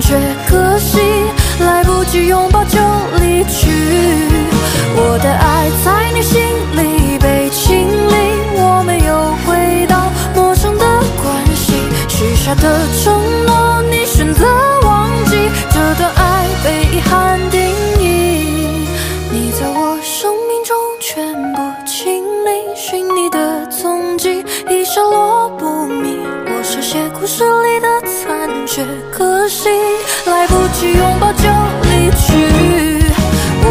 却可惜来不及拥抱就离去，我的爱在你心里被清零，我没有回到陌生的关系，许下的承诺。来不及拥抱就离去。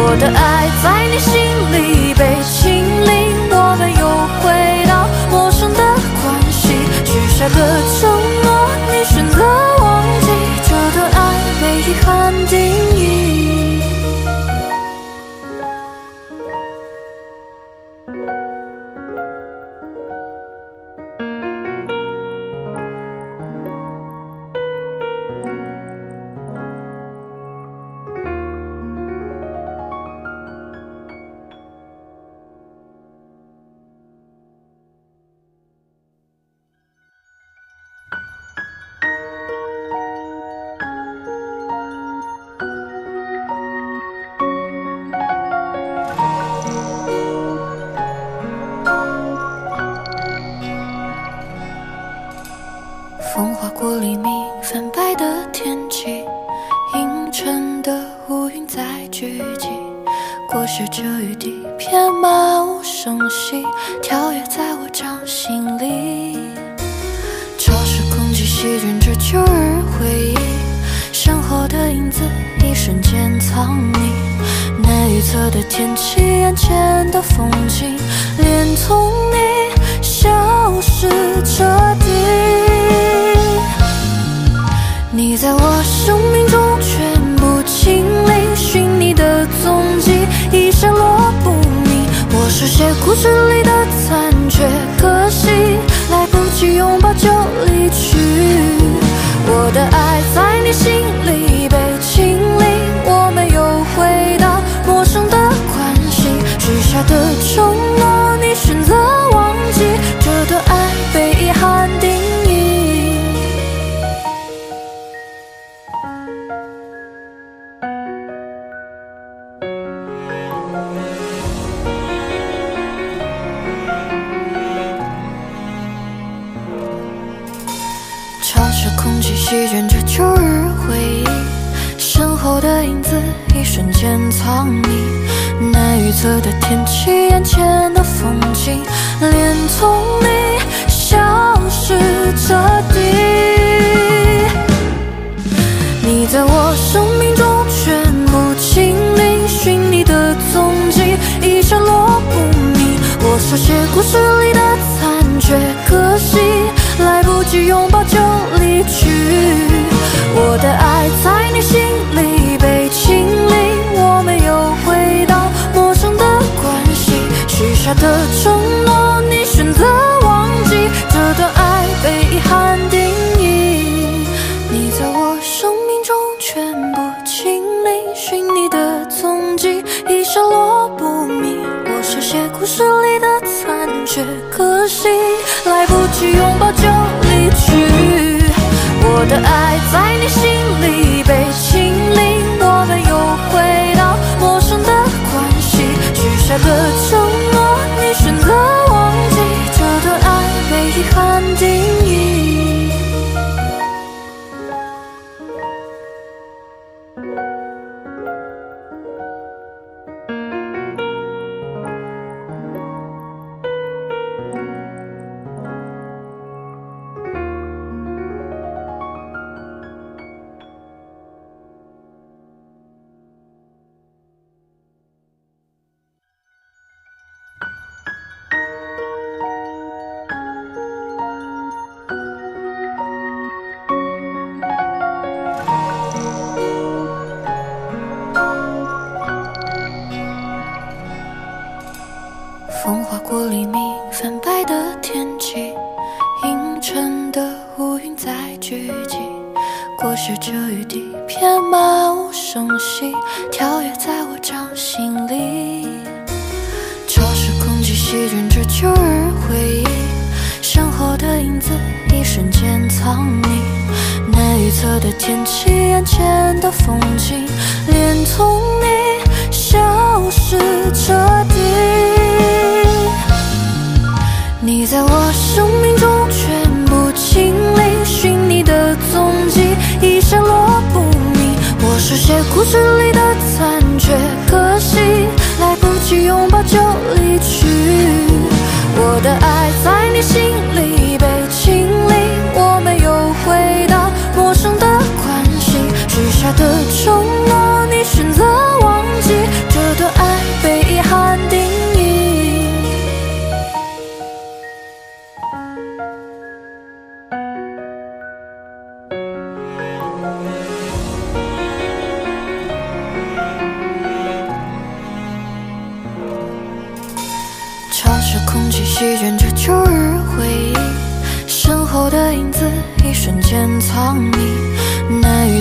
我的爱在你心里被清零我们又回到陌生的关系许下的承诺你选择忘记这段爱被遗憾定你心里。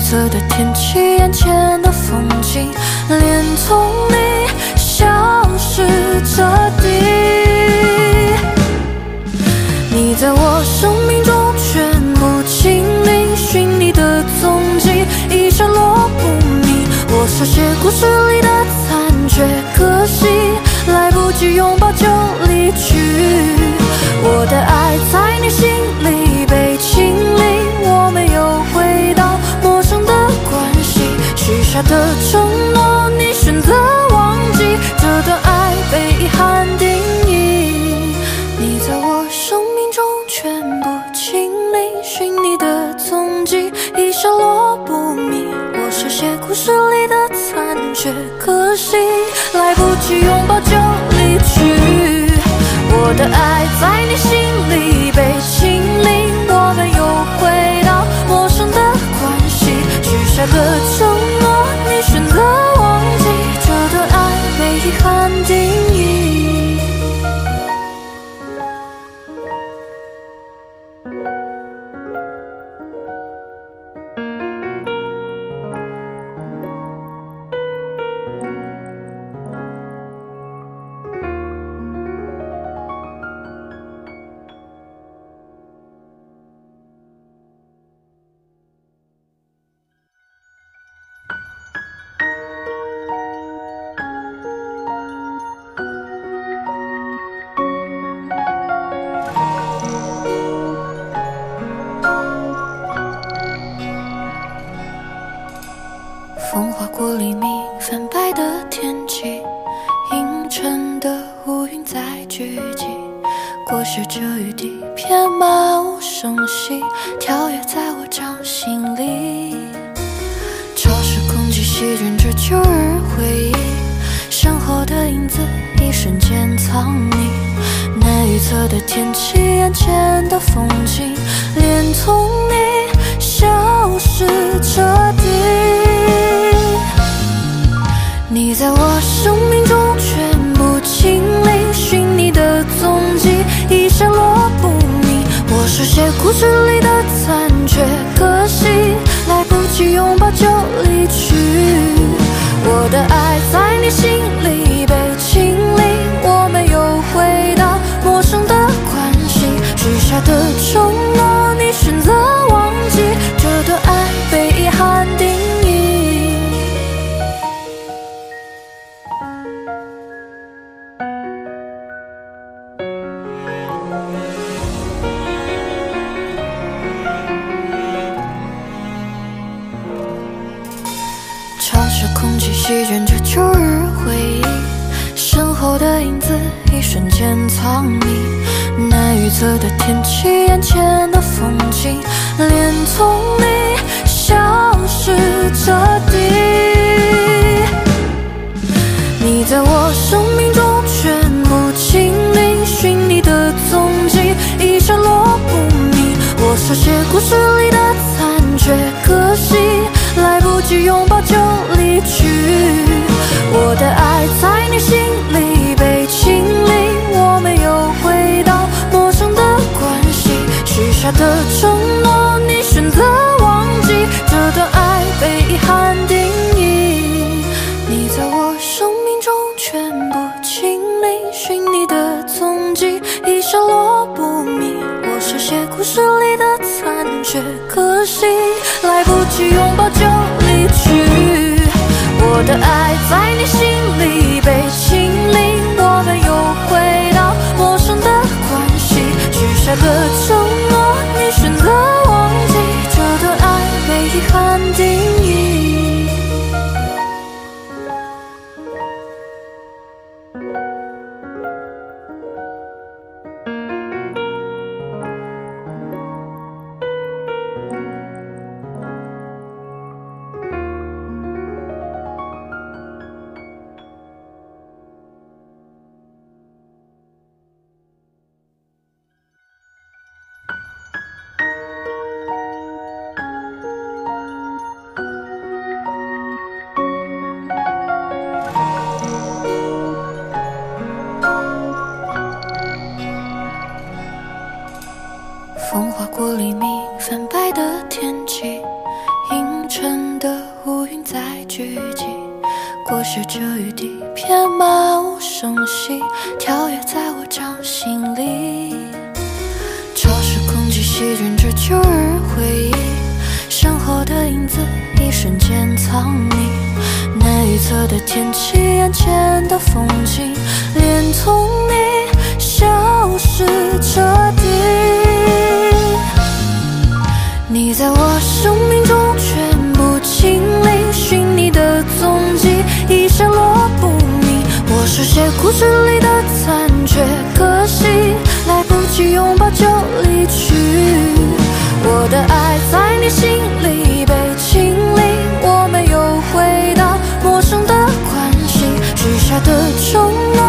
色的天气，眼前的风景，连同你消失彻底。你在我生命中全部清零，寻你的踪迹已下落不明。我是写故事里的残缺，可惜来不及拥抱就离去。我的爱在你心下的承诺你选择忘记，这段爱被遗憾定义。你在我生命中全部清零，寻你的踪迹已下落不明。我是写故事里的残缺，可惜来不及拥抱就离去。我的爱在你心里裹挟着雨滴，偏漫无声息，跳跃在我掌心里。潮湿空气席卷着旧日回忆，身后的影子一瞬间藏匿，难预测的天气，眼前的风景，连同你消失彻底。你在我生命中故事里的残缺，可惜来不及拥抱就离去。我的爱在你心里被清理，我们又回到陌生的关系，许下的承诺。席卷着旧日回忆，身后的影子一瞬间藏匿，难预测的天气，眼前的风景，连同你消失彻底。你在我生命中全部清零，寻你的踪迹已下落不明。我手写故事里的残缺，可惜来不及拥抱就去。我的爱在你心里被清零，我没有回到陌生的关系，许下的承诺你选择忘记，这段爱被遗憾定义。你在我生命中全部清零，寻你的踪迹已下落不明。我手写故事里的残缺，可惜来不及拥抱就离去。我的爱在你心里被清零，我们又回到陌生的关系，许下的承诺你选择忘记，这段爱被遗憾定义。承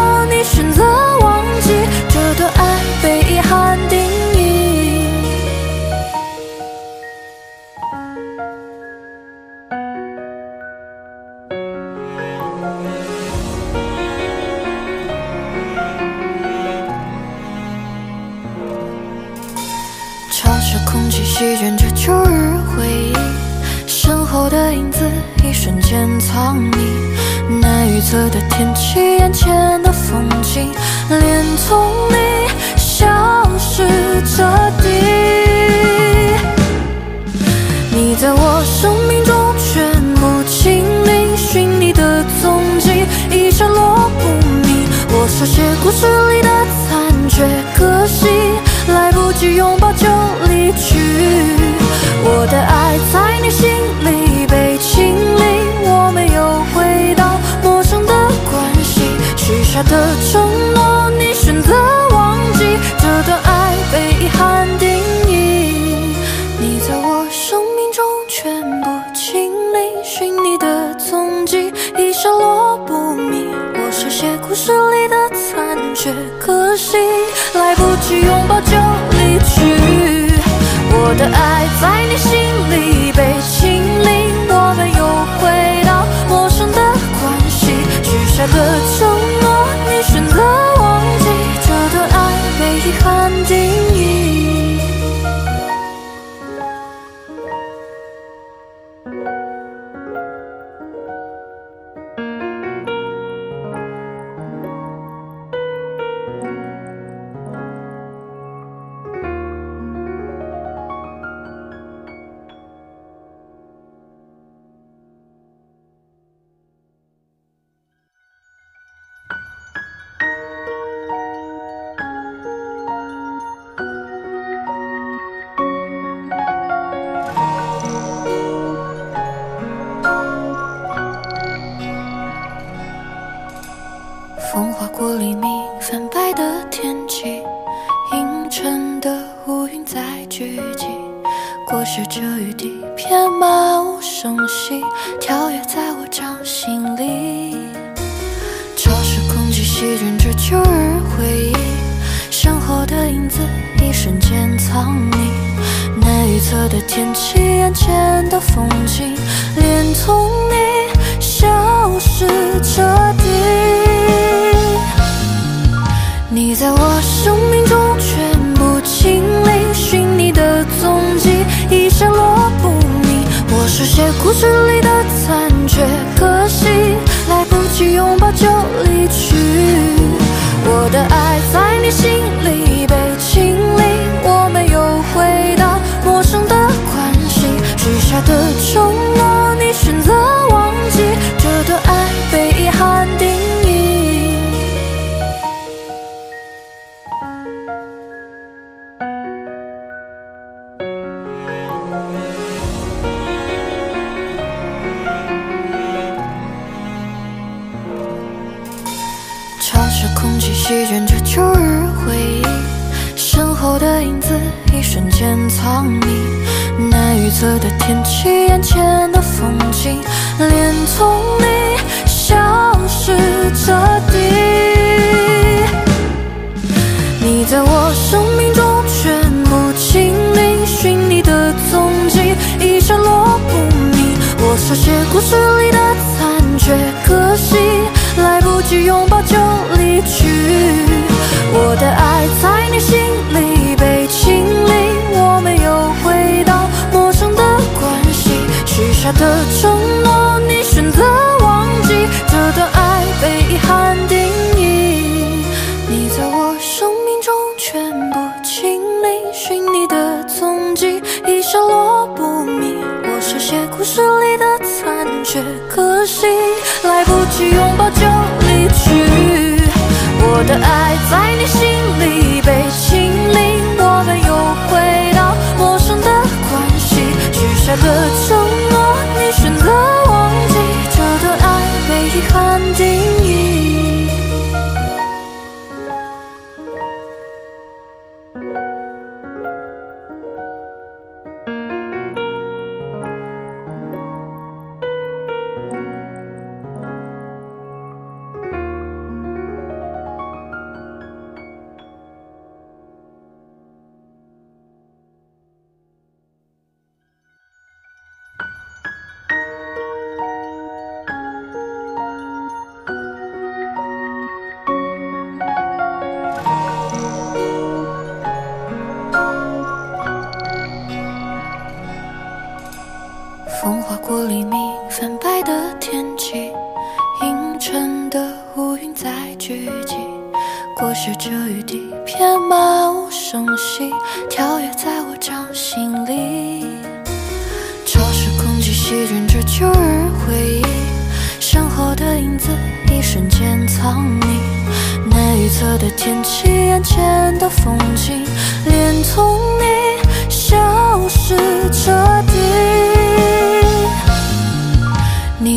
你。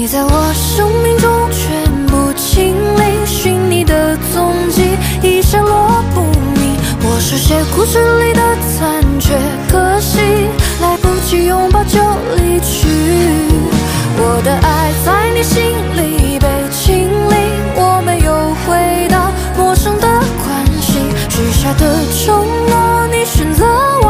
你在我生命中全部清理，寻你的踪迹已下落不明。我是写故事里的残缺，可惜来不及拥抱就离去。我的爱在你心里被清理，我没有回到陌生的关系，许下的承诺你选择。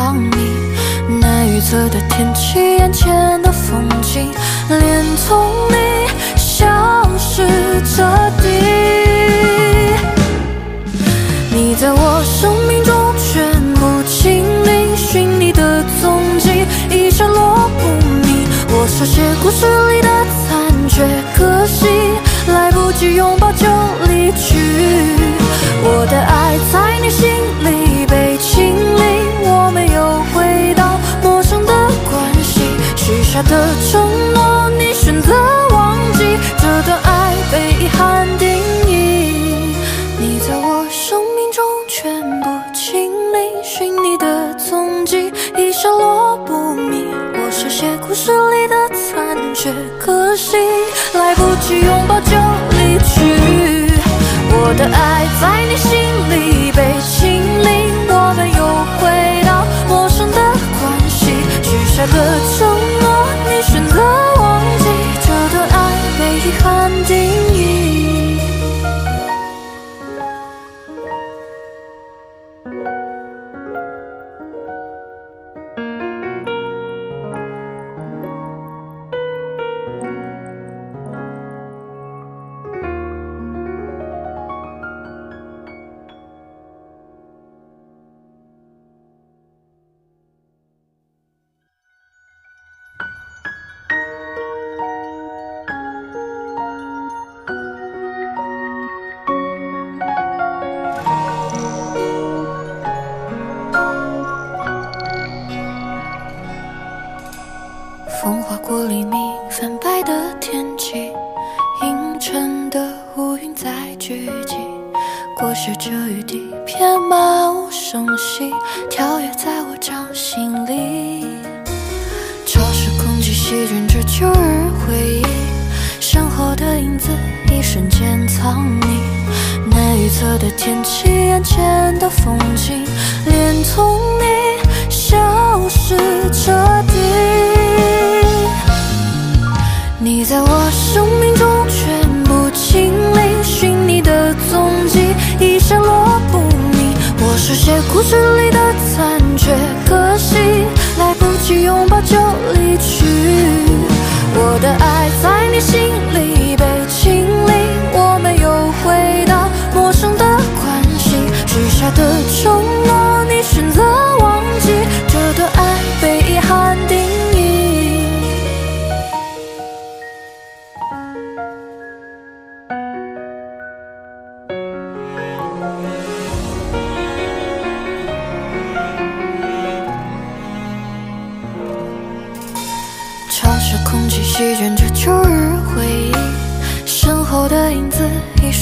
望你。难预测的天气，眼前的风景，连同你消失彻底。你在我生命中全部清零，寻你的踪迹已下落不明。我书写故事里的残缺，可惜来不及拥抱就离去。我的爱在你心。的承诺，你选择忘记，这段爱被遗憾定义，你在我生命中全部清零，寻你的踪迹，已消落不明。我是写故事里的残缺，可惜来不及拥抱就离去。我的爱在你心里被清零，我们又回到陌生的关系，许下的承诺。选择忘记，这段爱被遗憾定义。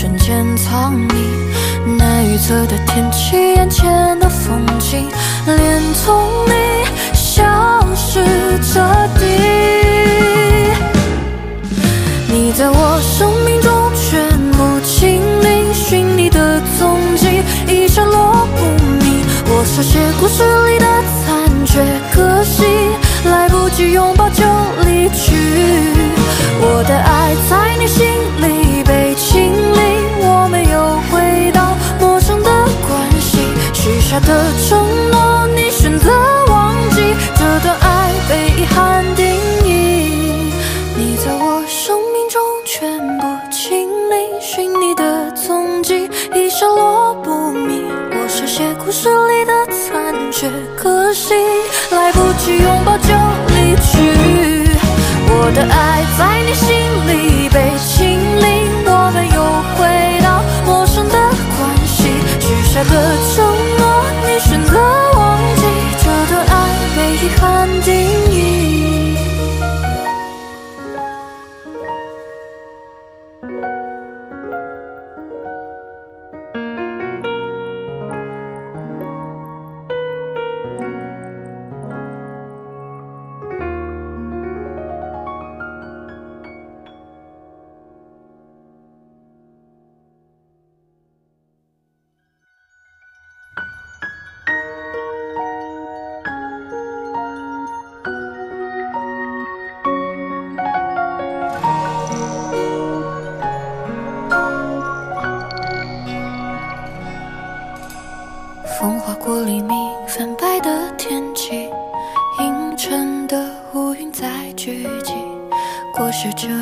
瞬间藏匿。难预测的天气，眼前的风景，连同你消失彻底。你在我生命中全部清零，寻你的踪迹已下落不明。我书写故事里的残缺，可惜来不及拥抱就离去。我的爱在你心里的承诺你选择忘记，这段爱被遗憾定义。你在我生命中全部清零，寻你的踪迹已下落不明。我是写故事里的残缺，可惜来不及拥抱就离去。我的爱在你心里被清零，我们又回到陌生的关系，许下的承看点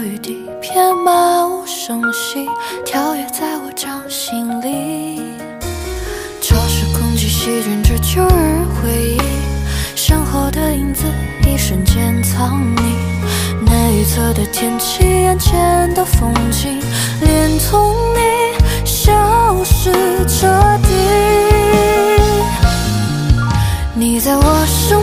雨滴，偏漫无声息，跳跃在我掌心里。潮湿空气席卷着旧日回忆，身后的影子一瞬间藏匿。难预测的天气，眼前的风景，连同你消失彻底。你在我生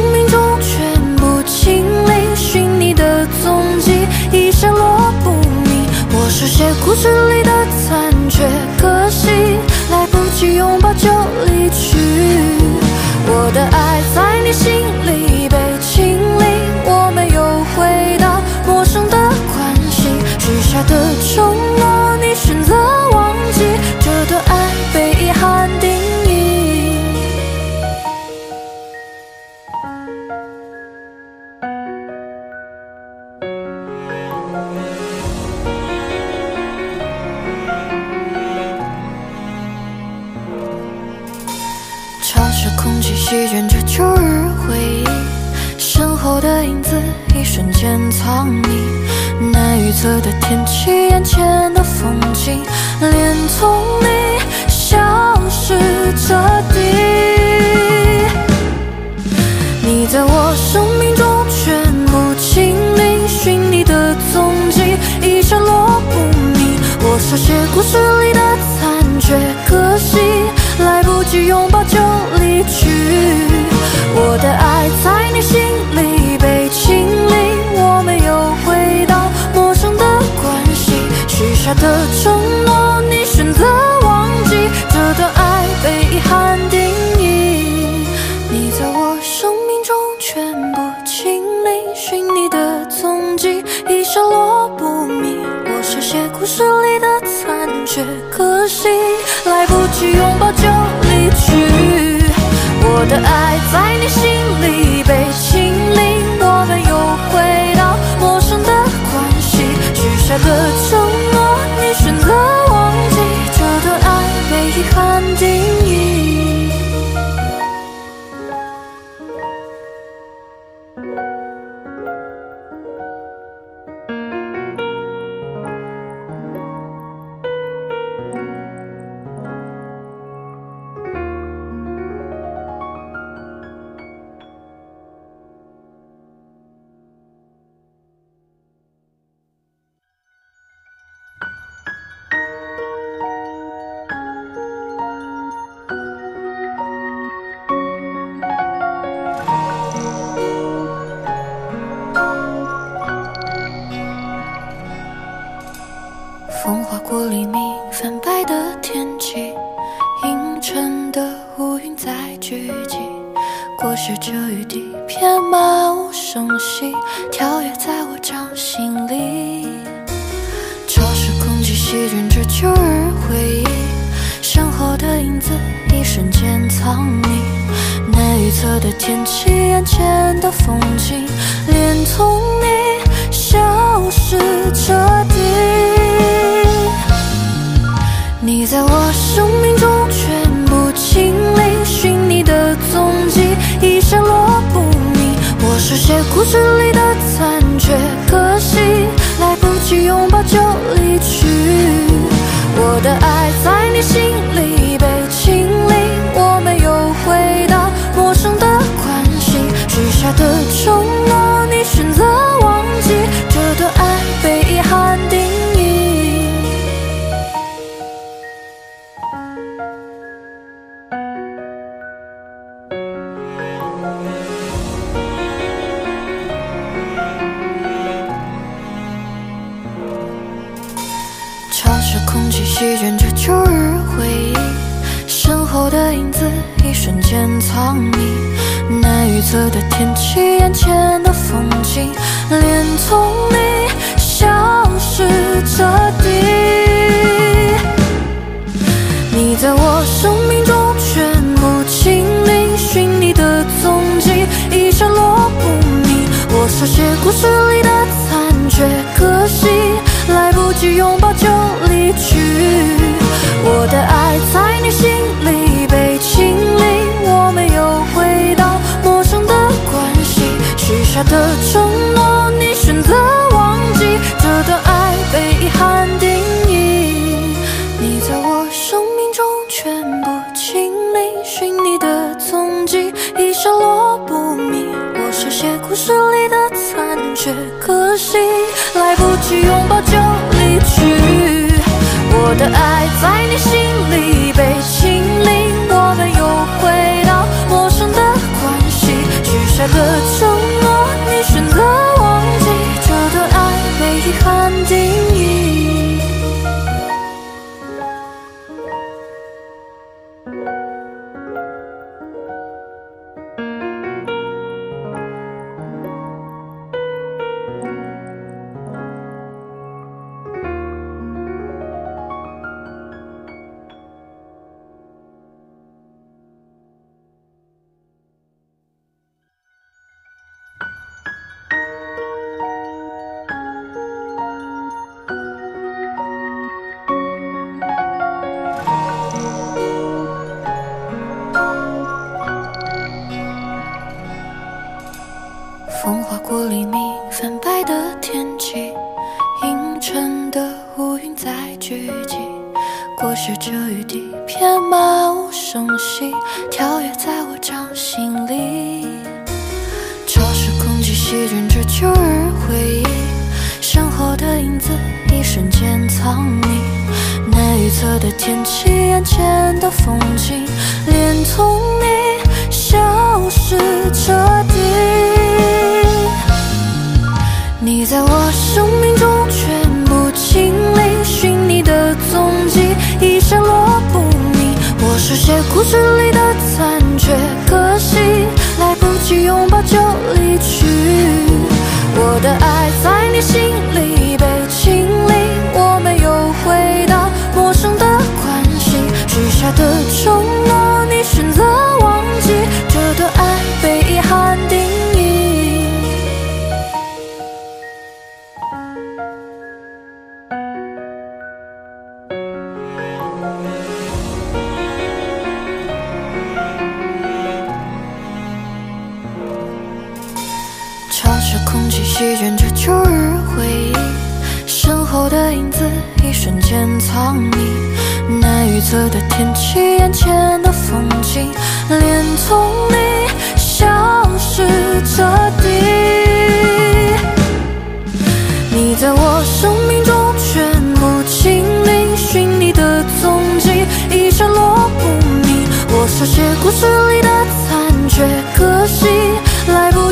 别故事里的残缺，可惜来不及拥抱就离去。我的爱在你心里被清理，我们又回到陌生的关系，许下的承诺。捡起眼前的风景，连同你消失彻底。你在我生命中全部清零，寻你的踪迹，一直落不明。我书写故事里的残缺，可惜来不及拥抱就离去。我的爱在。的承诺，你选择忘记，这段爱被遗憾定义。你在我生命中全部清零，寻你的踪迹，已消落不明。我书写故事里的残缺，可惜来不及拥抱就离去。我的爱在你心里被。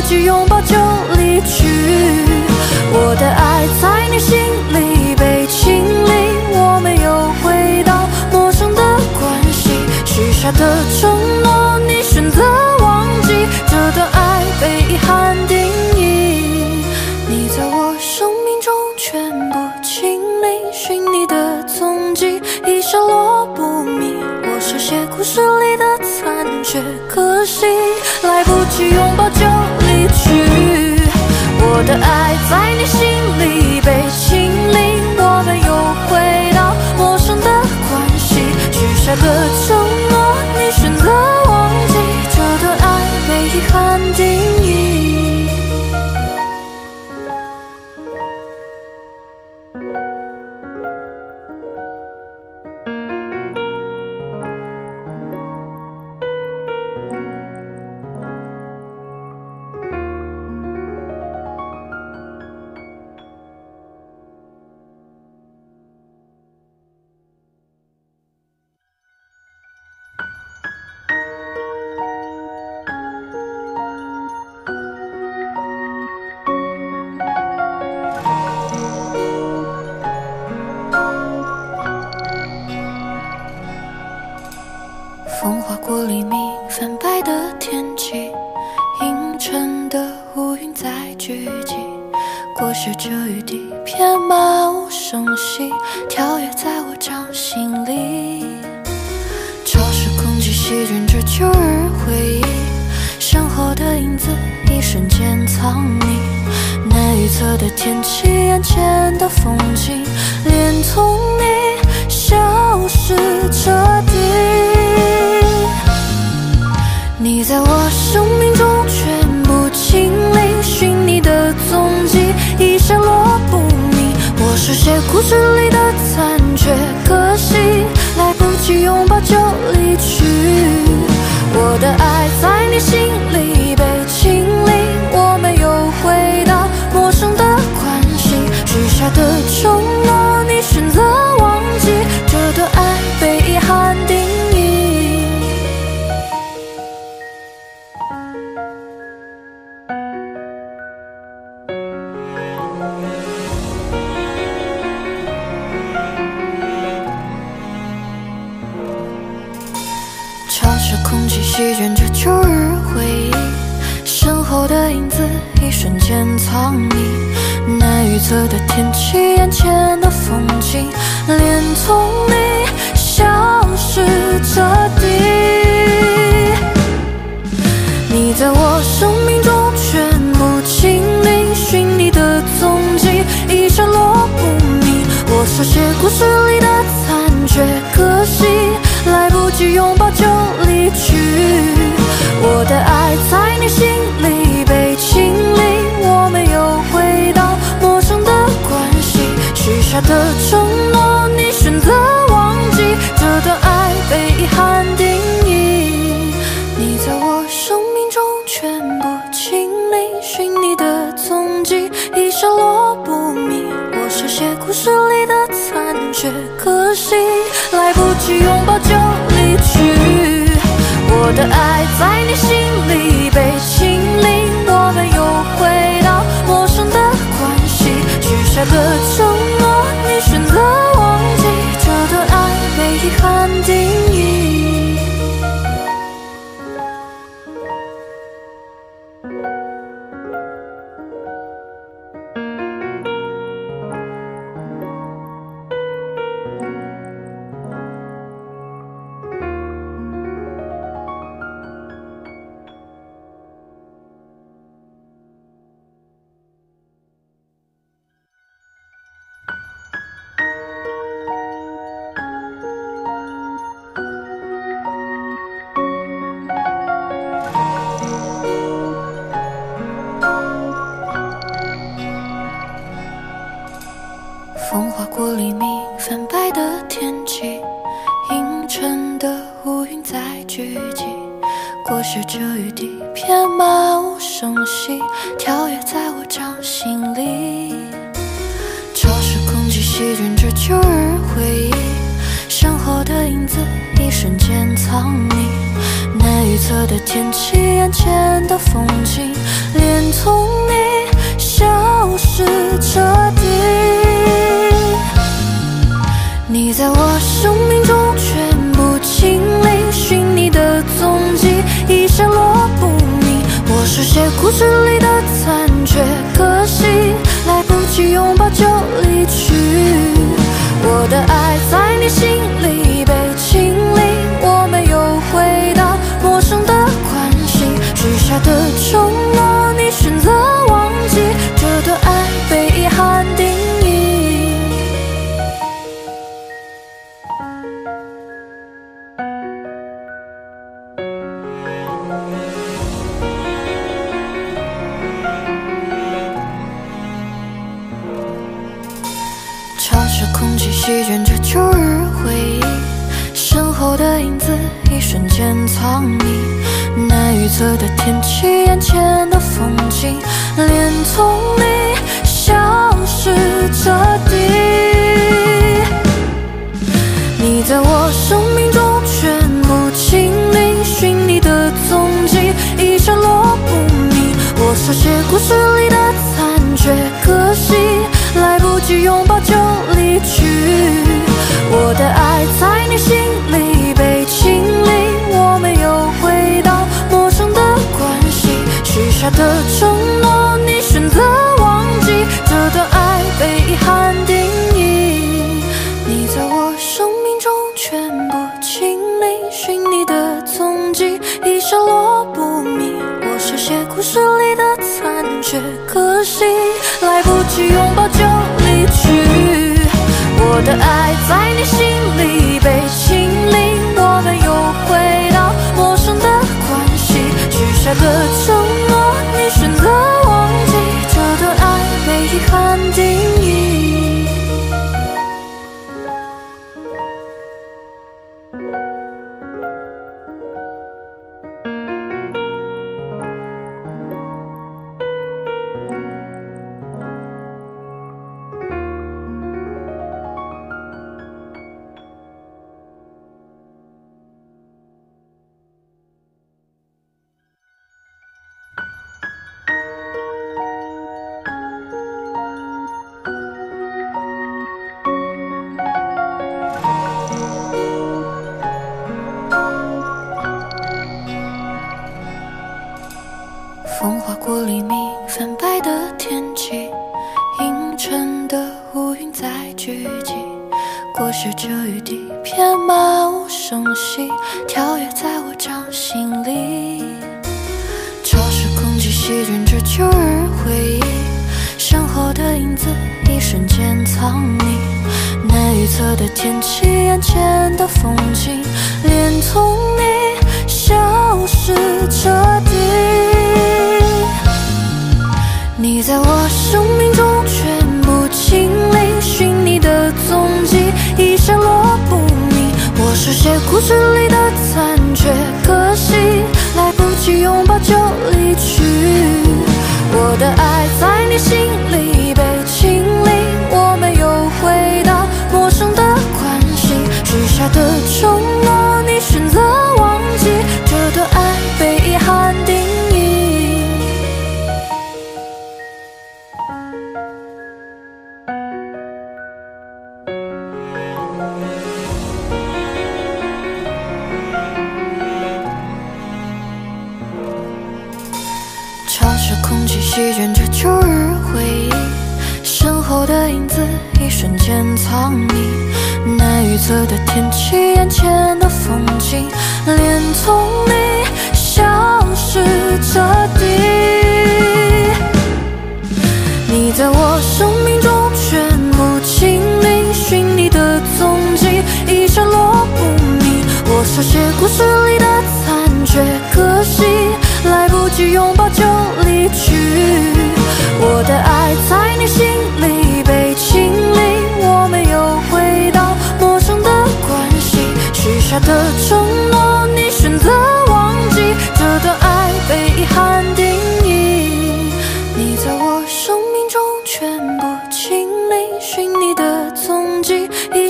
来不及拥抱就离去。我的爱在你心里。被清理，我没有回到陌生的关系，许下的承诺你选择忘记，这段爱被遗憾定义。你在我生命中全部清理，寻你的踪迹已下落不明。我书写故事里的残缺，可惜来不及拥抱就。我的爱在你心里被清零，我们又回到陌生的关系，许下的承诺。你选择忘记，这段爱被遗憾定你在我生命中全部清理，寻你的踪迹已下落不明。我书写故事里的残缺，可惜来不及拥抱就离去。我的爱在你心里被清理，我没有回到陌生的关系，许下的承诺你选择瞬间藏匿。难预测的天气，眼前的风景，连同你消失彻底。你在我生命中全部清理，寻你的踪迹已下落不明。我书写故事里的残缺，可惜来不及拥抱就离去。我的爱在你心里下的承诺，你选择忘记，这段爱被遗憾定义。你在我生命中全部清零，寻你的踪迹，已消落不明。我是写故事里的残缺，可惜来不及拥抱就离去。我的爱在你心里被清零，我们又回到陌生的关系，许下的承。遗憾定一瞬间藏匿，难预测的天气，眼前的风景，连同你消失彻底。你在我生命中全部清零，寻你的踪迹已闪落不明。我是写故事里的残缺，可惜来不及拥抱就离去。我的爱在你心下的承诺你选择忘记，这段爱被遗憾定义。你在我生命中全部清零，寻你的踪迹已闪落不明。我是写故事里的残缺，可惜来不及拥抱就离去。我的爱在你心里被清零，我们又回到陌生的关系，许下的承诺被遗一片，悄，无声息，跳跃在我掌心里。潮湿空气席卷着旧日回忆，身后的影子一瞬间藏匿，难预测的天气，眼前的风景，连同你消失彻底。你在我生命中全部清零，寻你的踪迹一闪落。我是写故事里的残缺，可惜来不及拥抱就离去。我的爱在你心里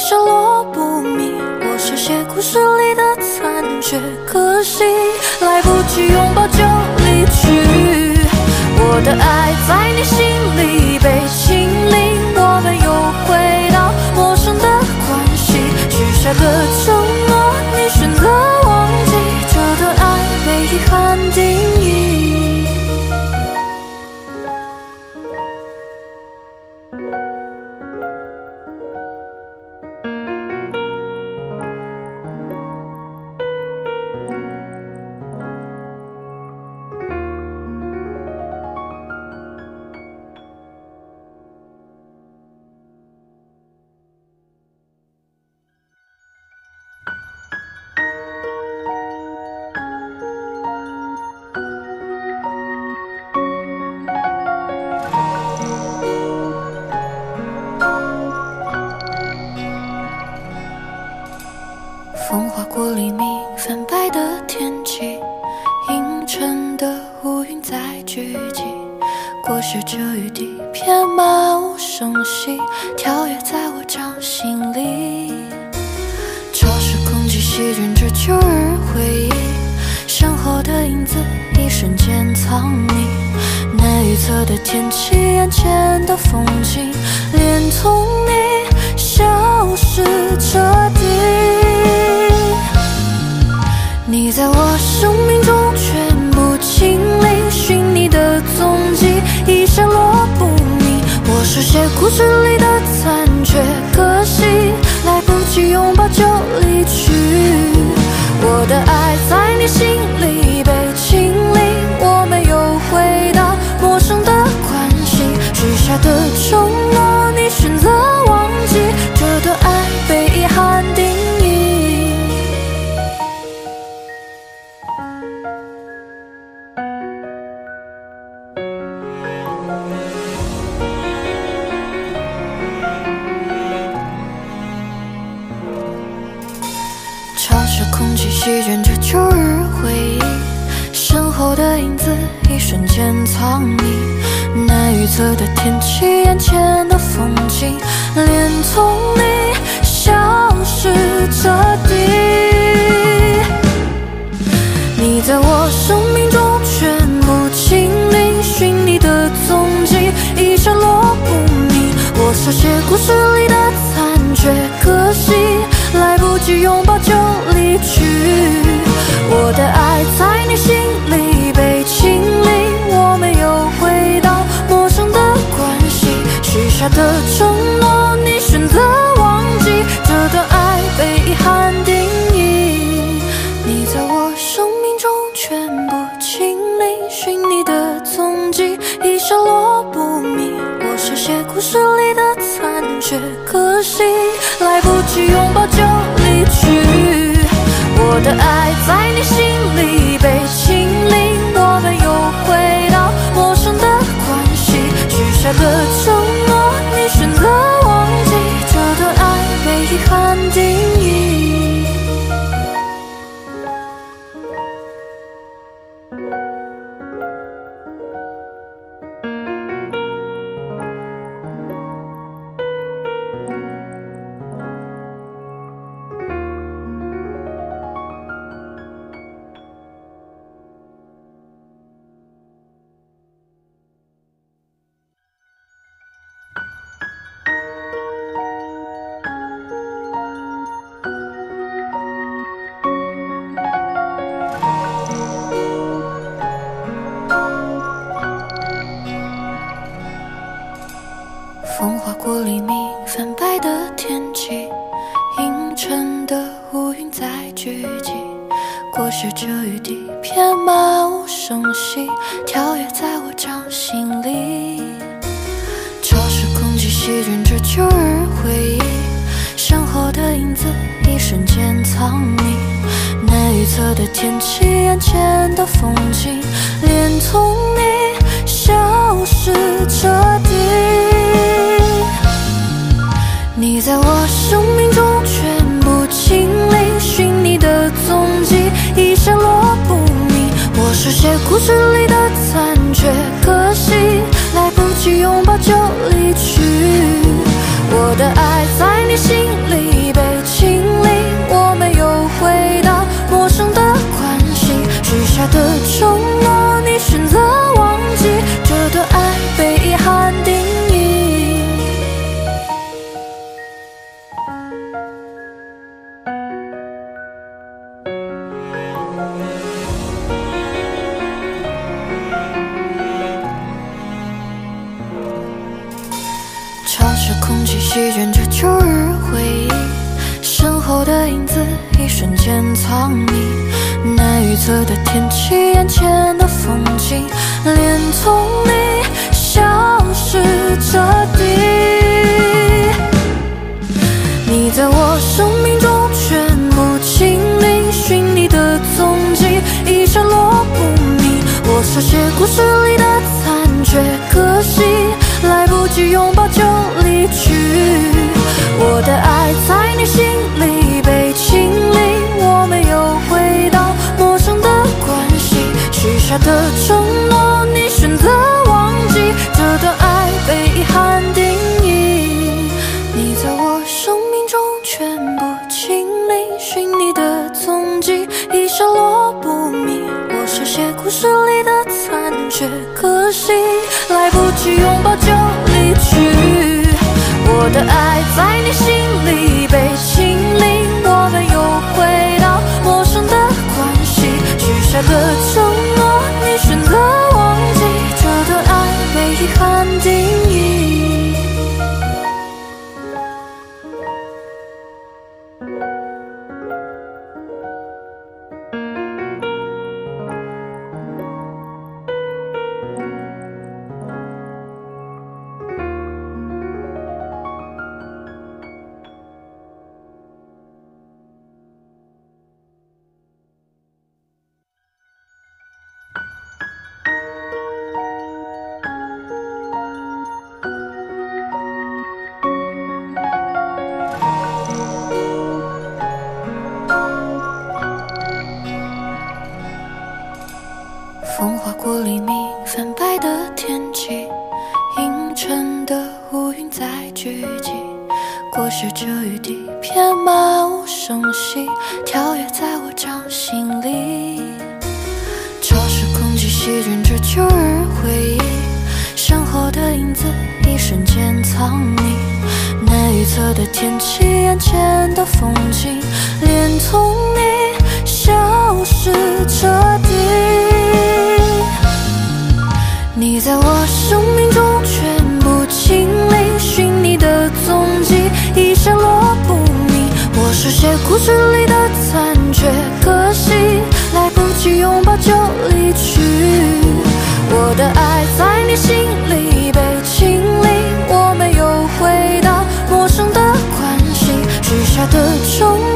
下落不明我是写故事里的残缺。可惜来不及拥抱就离去我的爱在你心里被 usually 拥抱就离去。我的爱 birds 你在我生命中全部清理，寻你的踪迹已下落不明。我是写故事里的残缺，可惜来不及拥抱就离去。我的爱在你心里被清理，我没有回到陌生的关系，许下的承诺。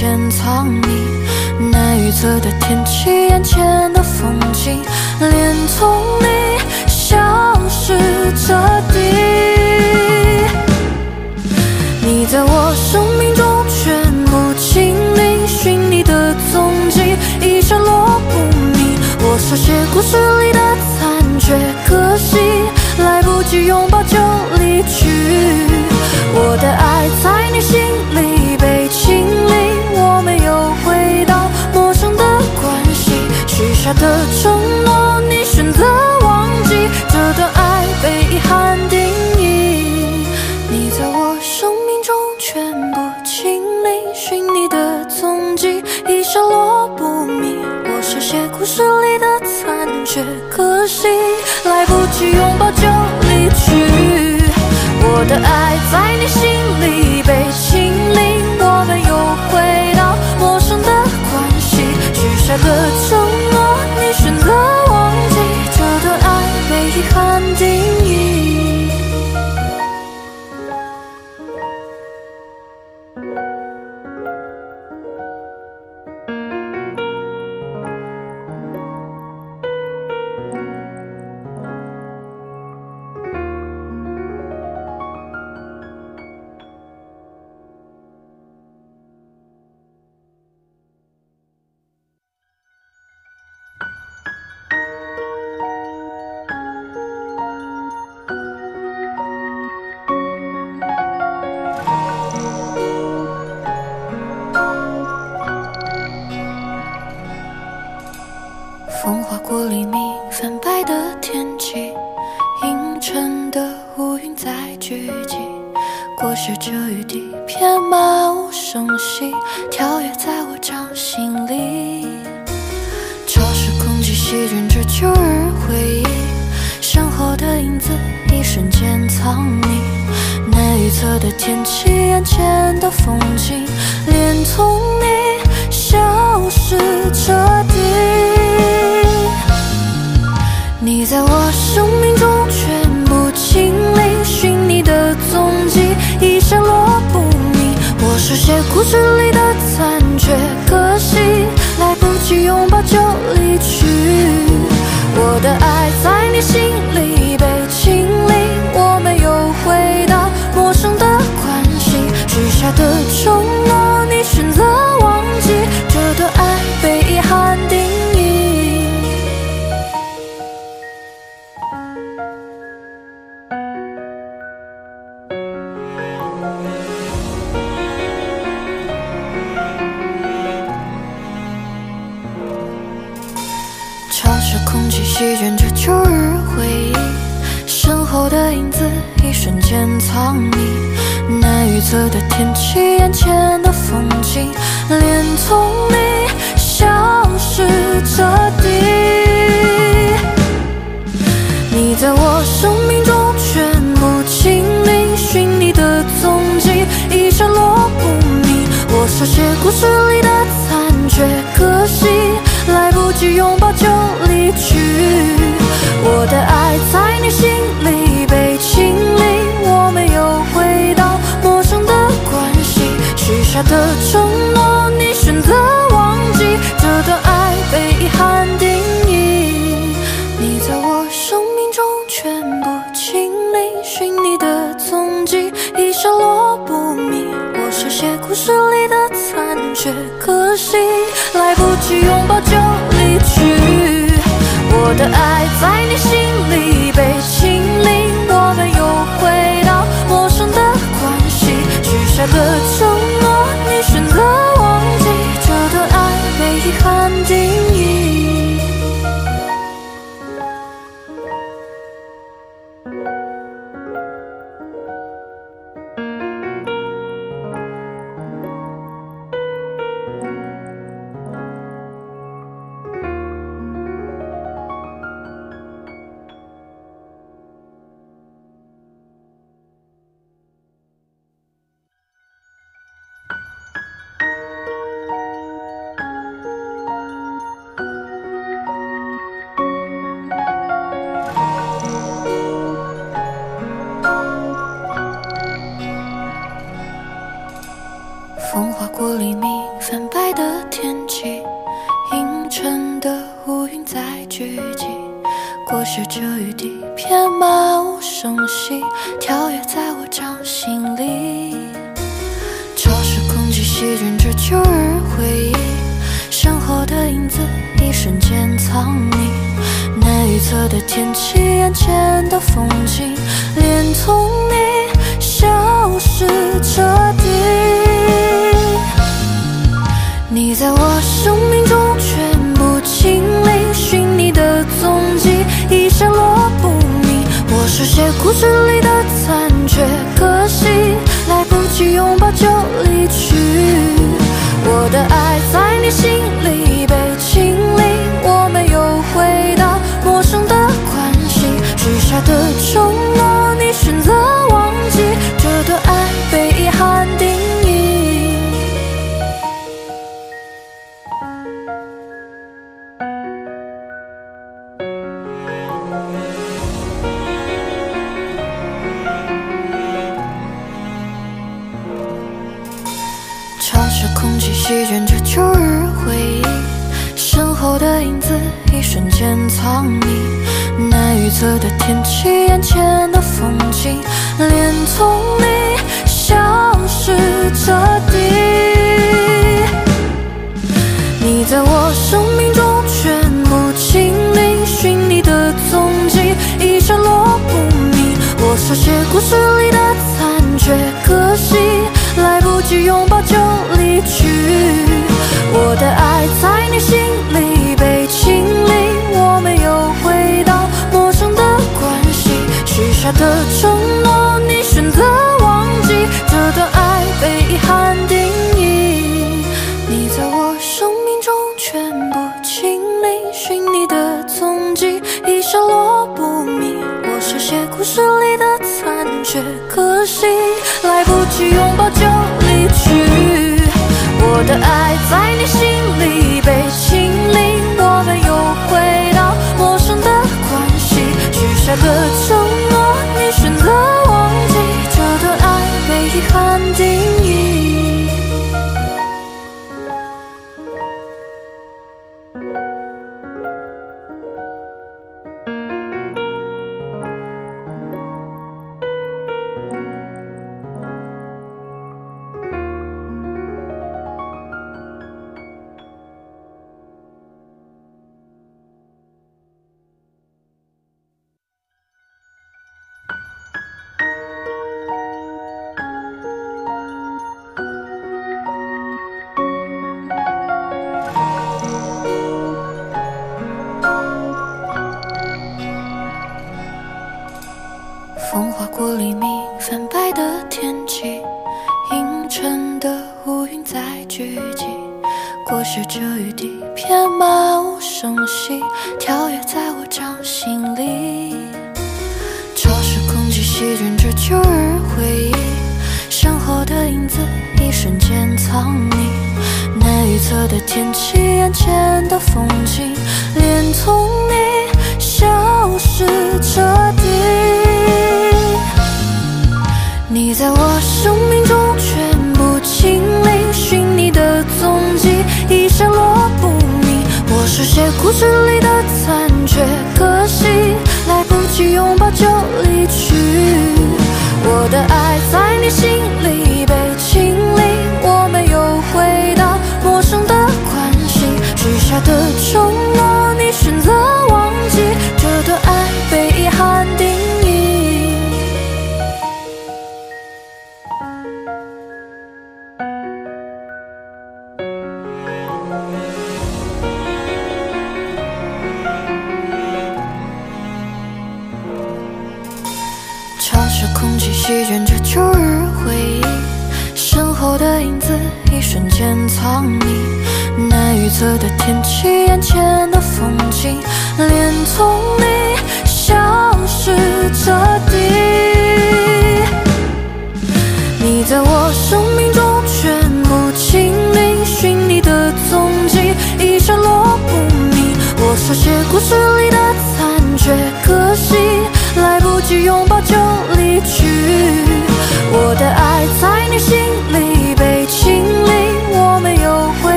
潜藏你，难预测的天气，眼前的风景，连同你消失彻底。你在我生命中全部清零，寻你的踪迹，一下落不明。我说写故事里的残缺，可惜来不及拥抱就离去。我的爱在你。的承诺，你选择忘记，这段爱被遗憾定义。你在我生命中全部清零，寻你的踪迹，已消落不明。我是写故事里的残缺，可惜来不及拥抱就离去。我的爱在你心里被清零，我们又回到陌生的。下的承诺，你选择忘记，这段爱被遗憾定义。瞬间藏匿，难预测的天气，眼前的风景，连同你消失彻底。你在我生命中全部清零，寻你的踪迹一下落不明。我书写故事里的残缺，可惜来不及拥抱就离去。我的爱在你心下的承诺你选择忘记，这段爱被遗憾定义。你在我生命中全部清零，寻你的踪迹已下落不明。我是写故事里的残缺，可惜来不及拥抱就离去。我的爱在你心里被清零，我们又回到陌生的关系，许下的承诺遗憾的雨滴，偏漫无声息，跳跃在我掌心里。潮湿空气席卷着旧日回忆，身后的影子一瞬间藏匿，难预测的天气，眼前的风景，连同你消失彻底。你在我生命这些故事里的残缺，可惜来不及拥抱就离去。我的爱在你心里被清理，我们又回到陌生的关系，许下的承诺，灰色的天气，眼前的风景，连同你消失彻底。你在我生命中全部清零，寻你的踪迹，已失落不明。我书写故事里的残缺，可惜来不及拥抱就离去。我的爱在你心里。下的承诺，你选择忘记，这段爱被遗憾定义，你在我生命中全部清零，寻你的踪迹，已消落不明。我是写故事里的残缺，可惜来不及拥抱就离去。我的爱在你心里被清零，我们又回到陌生的关系，许下的承。